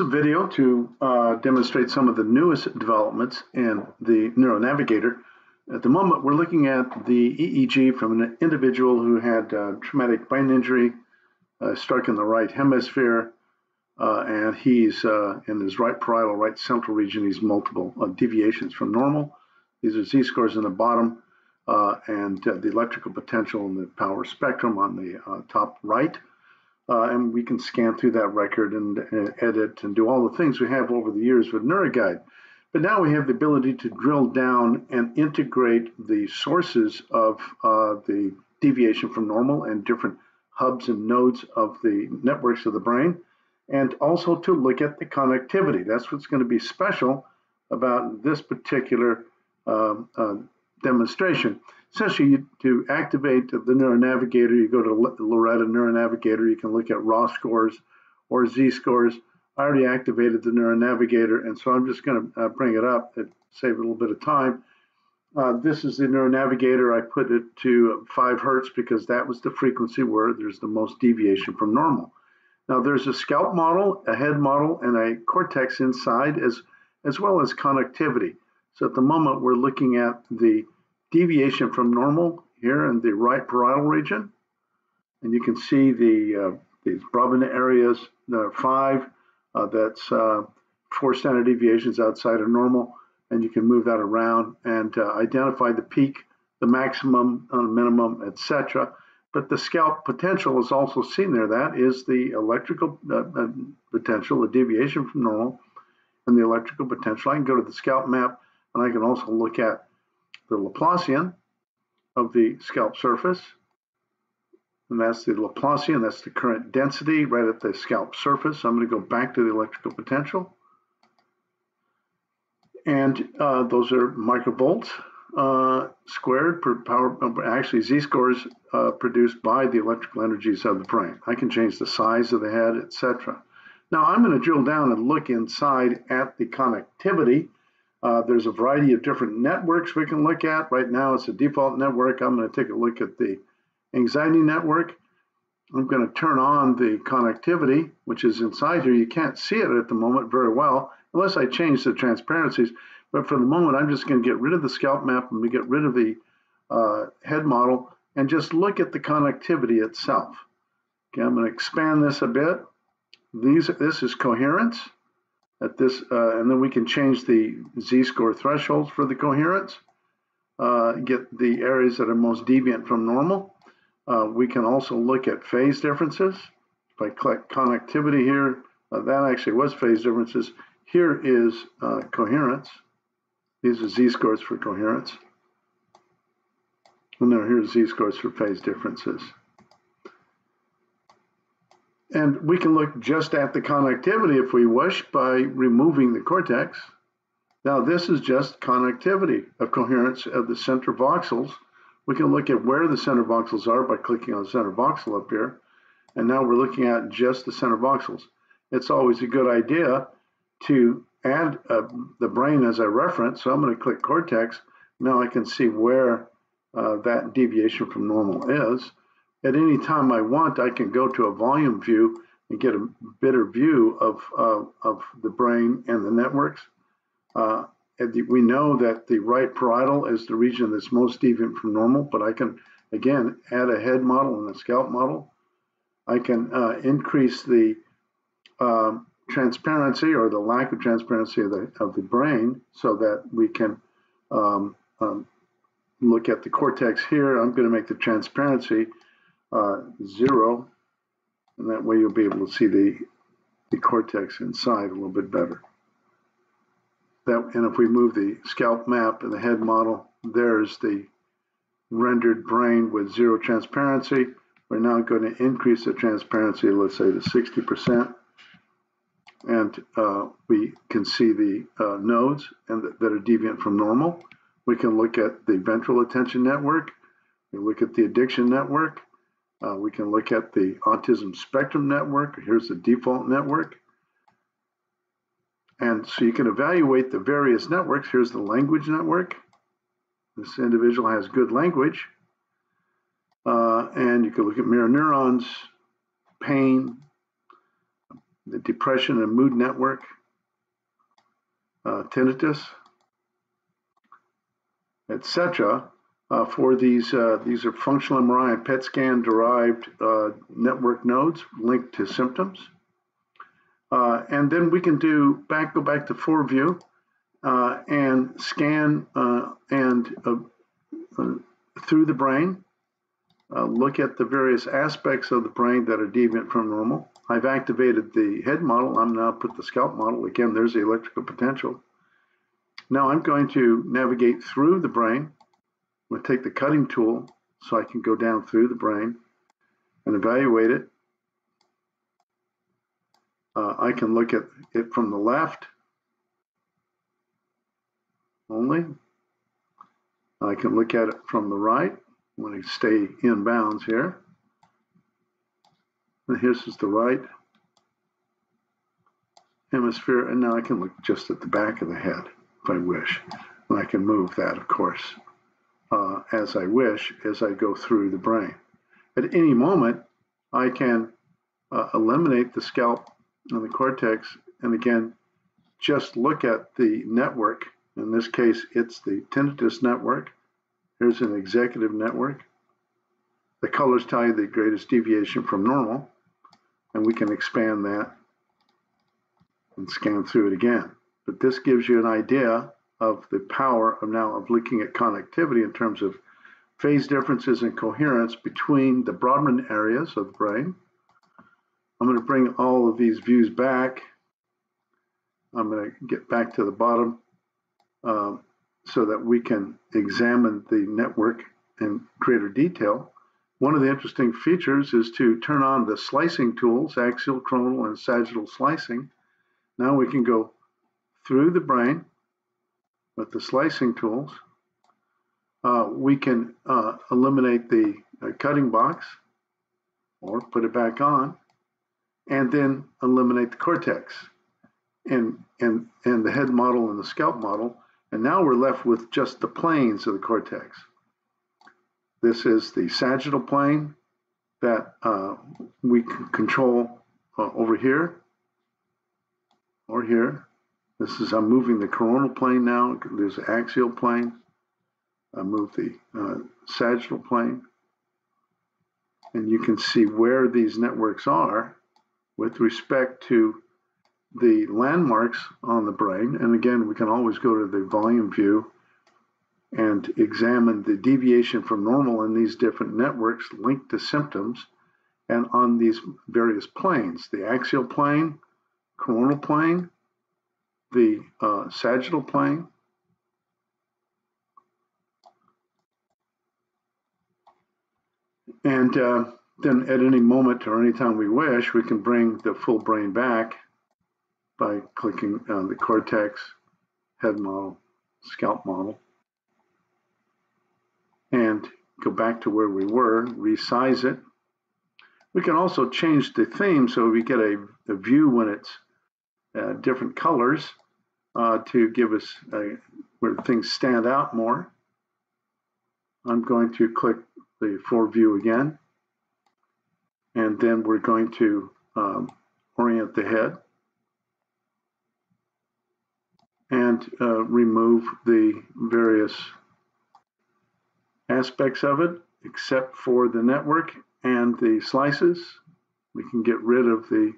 a video to uh, demonstrate some of the newest developments in the NeuroNavigator. At the moment, we're looking at the EEG from an individual who had uh, traumatic brain injury, uh, struck in the right hemisphere, uh, and he's uh, in his right parietal, right central region. He's multiple deviations from normal. These are z-scores in the bottom, and the electrical potential and the power spectrum on the top right uh, and we can scan through that record and, and, edit and do all the things we have over the years with NeuroGuide. But now we have the ability to drill down and integrate the sources of uh, the deviation from normal and different hubs and nodes of the networks of the brain, and also to look at the connectivity. That's what's going to be special about this particular um, uh, demonstration essentially you, to activate the NeuroNavigator, you go to LORETA NeuroNavigator, you can look at raw scores or Z scores. I already activated the NeuroNavigator, and so I'm just going to uh, bring it up to save a little bit of time. Uh, this is the NeuroNavigator. I put it to 5 hertz because that was the frequency where there's the most deviation from normal. Now there's a scalp model, a head model, and a cortex inside as, as well as connectivity. So at the moment we're looking at the deviation from normal here in the right parietal region. And you can see the uh, these prominent areas, there are five, uh, that's uh, four standard deviations outside of normal. And you can move that around and uh, identify the peak, the maximum, uh, minimum, etc. But the scalp potential is also seen there. That is the electrical uh, potential, the deviation from normal, and the electrical potential. I can go to the scalp map and I can also look at the Laplacian of the scalp surface. And that's the Laplacian, that's the current density right at the scalp surface. I'm going to go back to the electrical potential. And uh, those are microvolts uh, squared per power, actually z-scores uh, produced by the electrical energies of the brain. I can change the size of the head, etc. Now I'm going to drill down and look inside at the connectivity uh, there's a variety of different networks we can look at. Right now, it's a default network. I'm going to take a look at the anxiety network. I'm going to turn on the connectivity, which is inside here. You can't see it at the moment very well, unless I change the transparencies. But for the moment, I'm just going to get rid of the scalp map and we get rid of the uh, head model and just look at the connectivity itself. Okay, I'm going to expand this a bit. These, this is coherence at this, uh, and then we can change the z-score thresholds for the coherence, uh, get the areas that are most deviant from normal. Uh, we can also look at phase differences. If I click connectivity here, uh, that actually was phase differences. Here is uh, coherence. These are z-scores for coherence. And now here's z-scores for phase differences. And we can look just at the connectivity if we wish by removing the cortex. Now this is just connectivity of coherence of the center voxels. We can look at where the center voxels are by clicking on center voxel up here. And now we're looking at just the center voxels. It's always a good idea to add uh, the brain as a reference. So I'm going to click cortex. Now I can see where uh, that deviation from normal is at any time I want, I can go to a volume view and get a better view of, uh, of the brain and the networks. Uh, and the, we know that the right parietal is the region that's most deviant from normal, but I can, again, add a head model and a scalp model. I can uh, increase the um, transparency or the lack of transparency of the, of the brain so that we can um, um, look at the cortex here. I'm going to make the transparency uh, zero, and that way you'll be able to see the, the cortex inside a little bit better. That, and if we move the scalp map and the head model, there's the rendered brain with zero transparency. We're now going to increase the transparency, let's say to 60%. And uh, we can see the uh, nodes and th that are deviant from normal. We can look at the ventral attention network. We look at the addiction network. Uh, we can look at the autism spectrum network. Here's the default network. And so you can evaluate the various networks. Here's the language network. This individual has good language. Uh, and you can look at mirror neurons, pain, the depression and mood network, uh, tinnitus, etc. Uh, for these, uh, these are functional MRI and PET scan derived uh, network nodes linked to symptoms. Uh, and then we can do back, go back to 4View uh, and scan and through the brain, look at the various aspects of the brain that are deviant from normal. I've activated the head model. I'm now put the scalp model. Again, there's the electrical potential. Now I'm going to navigate through the brain. I'm going to take the cutting tool so I can go down through the brain and evaluate it. Uh, I can look at it from the left only. I can look at it from the right. I'm going to stay in bounds here. And here's just the right hemisphere, and now I can look just at the back of the head if I wish. And I can move that, of course, uh, as I wish as I go through the brain. At any moment, I can uh, eliminate the scalp and the cortex, and again, just look at the network. In this case, it's the tinnitus network. Here's an executive network. The colors tell you the greatest deviation from normal, and we can expand that and scan through it again. But this gives you an idea of the power of now of looking at connectivity in terms of phase differences and coherence between the Brodmann areas of the brain. I'm going to bring all of these views back. I'm going to get back to the bottom um, so that we can examine the network in greater detail. One of the interesting features is to turn on the slicing tools, axial, coronal, and sagittal slicing. Now we can go through the brain with the slicing tools. Uh, we can uh, eliminate the uh, cutting box or put it back on and then eliminate the cortex and, and, and the head model and the scalp model. And now we're left with just the planes of the cortex. This is the sagittal plane that uh, we can control uh, over here or here. This is, I'm moving the coronal plane now. There's the axial plane. I move the uh, sagittal plane. And you can see where these networks are with respect to the landmarks on the brain. And again, we can always go to the volume view and examine the deviation from normal in these different networks linked to symptoms and on these various planes the axial plane, coronal plane, the uh, sagittal plane. And uh, then at any moment or anytime we wish, we can bring the full brain back by clicking on the cortex, head model, scalp model, and go back to where we were, resize it. We can also change the theme so we get a, a view when it's different colors uh, to give us a, where things stand out more. I'm going to click the 4View again, and then we're going to um, orient the head and uh, remove the various aspects of it, except for the network and the slices. We can get rid of the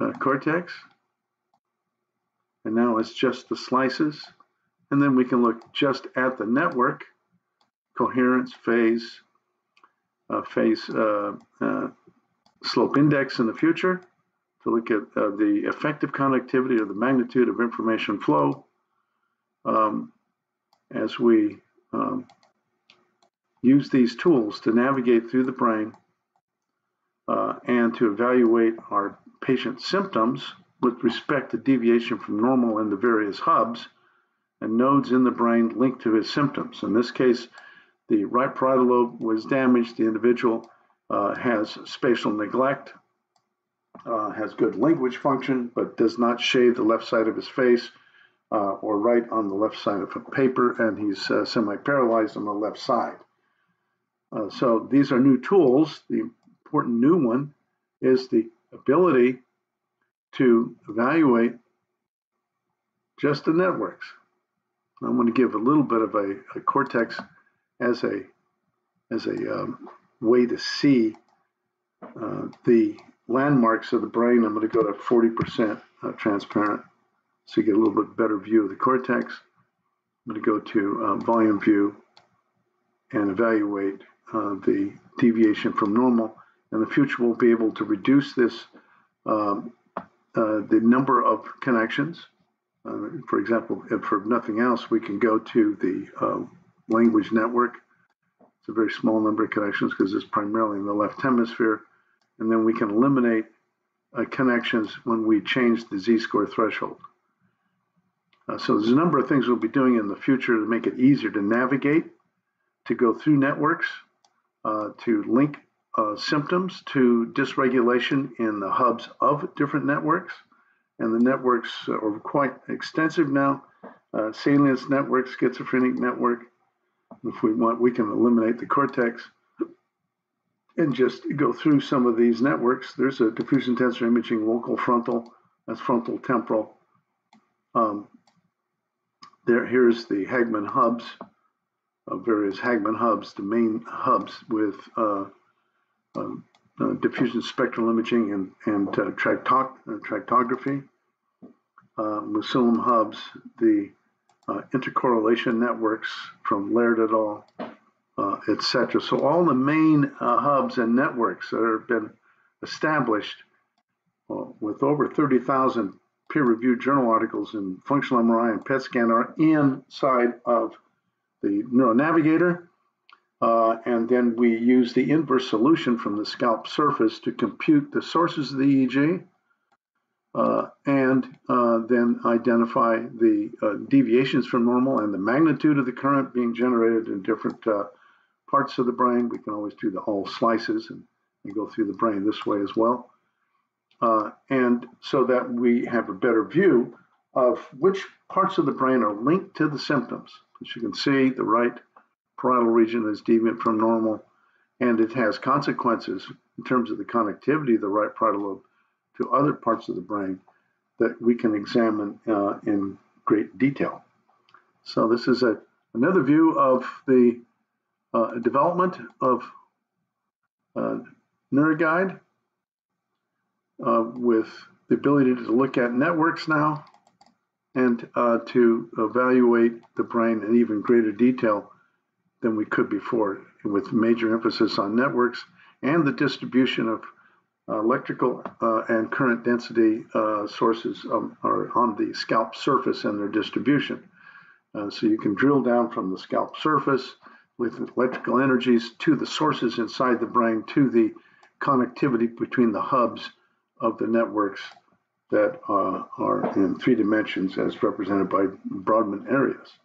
uh, cortex. And now it's just the slices. And then we can look just at the network, coherence, phase, uh, phase uh, uh slope index in the future to look at uh, the effective conductivity or the magnitude of information flow um, as we um, use these tools to navigate through the brain uh, and to evaluate our patient symptoms with respect to deviation from normal in the various hubs and nodes in the brain linked to his symptoms. In this case, the right parietal lobe was damaged. The individual uh, has spatial neglect, uh, has good language function, but does not shave the left side of his face uh, or write on the left side of a paper, and he's uh, semi paralyzed on the left side. Uh, so these are new tools. The important new one is the ability to evaluate just the networks. I'm going to give a little bit of a, a cortex as a as a um, way to see uh, the landmarks of the brain. I'm going to go to 40% uh, transparent so you get a little bit better view of the cortex. I'm going to go to uh, volume view and evaluate uh, the deviation from normal. In the future, we'll be able to reduce this, um, the number of connections. Uh, for example, if for nothing else, we can go to the uh, language network. It's a very small number of connections because it's primarily in the left hemisphere. And then we can eliminate uh, connections when we change the z-score threshold. Uh, so there's a number of things we'll be doing in the future to make it easier to navigate, to go through networks, uh, to link uh, symptoms to dysregulation in the hubs of different networks. And the networks are quite extensive now. Uh, salience network, schizophrenic network. If we want, we can eliminate the cortex and just go through some of these networks. There's a diffusion tensor imaging local frontal, that's frontal temporal. Um, there, here's the Hagmann hubs, uh, various Hagmann hubs, the main hubs with uh, um, uh, diffusion spectral imaging and, and uh, uh, tractography. Mesulam hubs, the intercorrelation networks from Laird et al., etc. So all the main hubs and networks that have been established with over 30,000 peer-reviewed journal articles in functional MRI and PET scan are inside of the neuronavigator. Uh, and then we use the inverse solution from the scalp surface to compute the sources of the EEG uh, and uh, then identify the uh, deviations from normal and the magnitude of the current being generated in different uh, parts of the brain. We can always do the all slices and, and go through the brain this way as well. And so that we have a better view of which parts of the brain are linked to the symptoms. As you can see, the right parietal region is deviant from normal, and it has consequences in terms of the connectivity of the right parietal lobe to other parts of the brain that we can examine uh, in great detail. So this is a, another view of the uh, development of uh, NeuroGuide uh, with the ability to look at networks now and uh, to evaluate the brain in even greater detail than we could before, with major emphasis on networks and the distribution of uh, electrical uh, and current density uh, sources um, are on the scalp surface and their distribution. Uh, so you can drill down from the scalp surface with electrical energies to the sources inside the brain to the connectivity between the hubs of the networks that uh, are in three dimensions as represented by Brodmann areas.